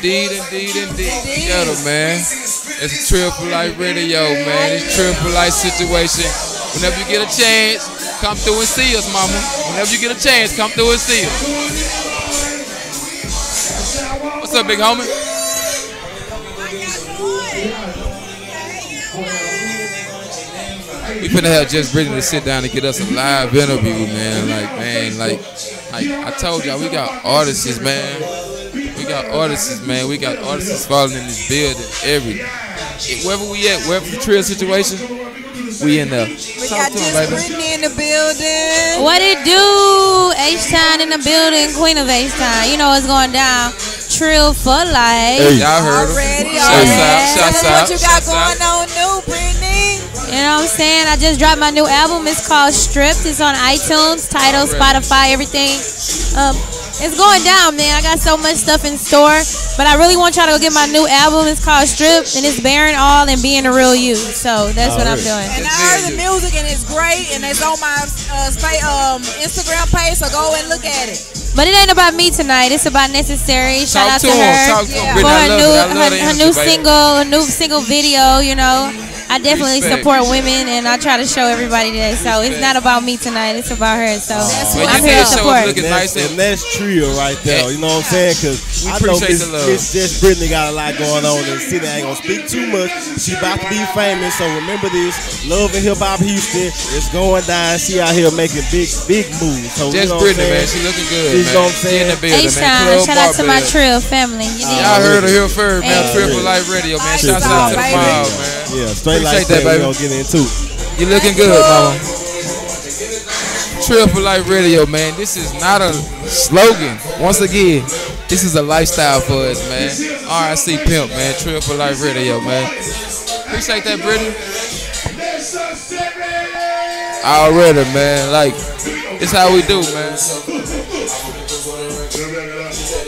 Indeed, indeed, indeed. Together, man. It's a Triple Life Radio, man. It's Triple Life situation. Whenever you get a chance, come through and see us, mama. Whenever you get a chance, come through and see us. What's up, big homie? We finna have just Brittany to sit down and get us a live interview, man. Like, man, like, like I told y'all, we got artists, man. We got artists, man. We got artists falling in this building every wherever we at, wherever the trail situation, we in there. We got just Brittany in the building. What it do? H Town in the building, Queen of H Town. You know what's going down. Trill for life. Hey. Y'all heard already. Shouts out, shouts Tell out, what you got shouts going out. on new, Brittany. You know what I'm saying? I just dropped my new album. It's called Stripped. It's on iTunes, Tidal, Spotify, everything. Um, it's going down, man. I got so much stuff in store, but I really want y'all to go get my new album. It's called Strip, and it's bearing all and being a real you. So that's what I'm doing. And I heard the music and it's great and it's on my uh, spa- um, Instagram page, so go and look at it. But it ain't about me tonight. It's about Nessa Cary. Shout Talk out to to, him. her Talk to him, for her new it. I love her, her new single, her new single video. You know, I definitely Respect. support women, and I try to show everybody that. So it's not about me tonight. It's about her. So Well, I'm here to support. us looking And nice. that's, and that's trio right there. You know what I'm saying? Because We I know appreciate Miss, the love. Miss Jess Brittany got a lot going on in the city. I ain't gonna speak too much. She about to be famous, so remember this. Love and Hip Hop Houston is going down. She out here making big, big moves. So Just you know Brittany, man. She looking good, You man. know what She in the saying? building, H man. Club Shout out to my Barbell. Trill family. You dig? Y'all heard her here first, man. Hey. Triple Life Radio, man. Triple Shouts out to the Life, mob, man. Yeah, straight like Appreciate that, that. We baby. gonna get into. it. You looking good, mama. Triple Life Radio, man. This is not a slogan. Once again, this is a lifestyle for us, man. RIC Pimp, man. Trill for Life Radio, man. Appreciate that, Brittany. Already, man. Like, it's how we do, man.